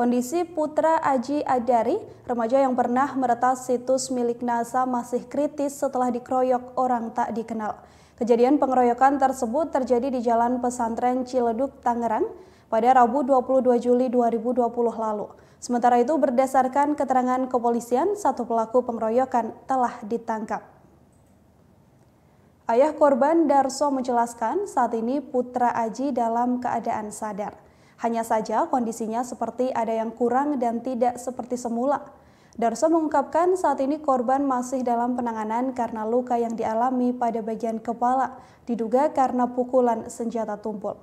Kondisi Putra Aji Adari, remaja yang pernah meretas situs milik NASA masih kritis setelah dikeroyok orang tak dikenal. Kejadian pengeroyokan tersebut terjadi di Jalan Pesantren Ciledug, Tangerang pada Rabu 22 Juli 2020 lalu. Sementara itu berdasarkan keterangan kepolisian, satu pelaku pengeroyokan telah ditangkap. Ayah korban Darso menjelaskan saat ini Putra Aji dalam keadaan sadar. Hanya saja kondisinya seperti ada yang kurang dan tidak seperti semula. Darso mengungkapkan saat ini korban masih dalam penanganan karena luka yang dialami pada bagian kepala, diduga karena pukulan senjata tumpul.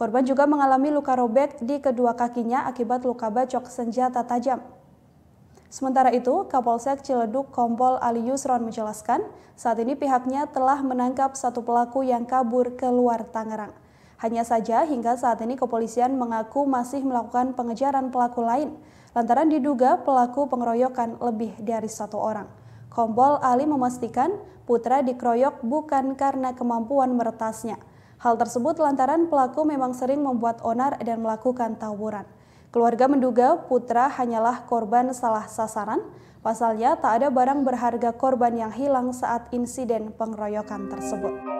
Korban juga mengalami luka robek di kedua kakinya akibat luka bacok senjata tajam. Sementara itu, Kapolsek Ciledug Kompol Ali Yusron menjelaskan, saat ini pihaknya telah menangkap satu pelaku yang kabur ke luar Tangerang. Hanya saja hingga saat ini kepolisian mengaku masih melakukan pengejaran pelaku lain lantaran diduga pelaku pengeroyokan lebih dari satu orang. Kompol Ali memastikan putra dikeroyok bukan karena kemampuan meretasnya. Hal tersebut lantaran pelaku memang sering membuat onar dan melakukan tawuran. Keluarga menduga putra hanyalah korban salah sasaran, pasalnya tak ada barang berharga korban yang hilang saat insiden pengeroyokan tersebut.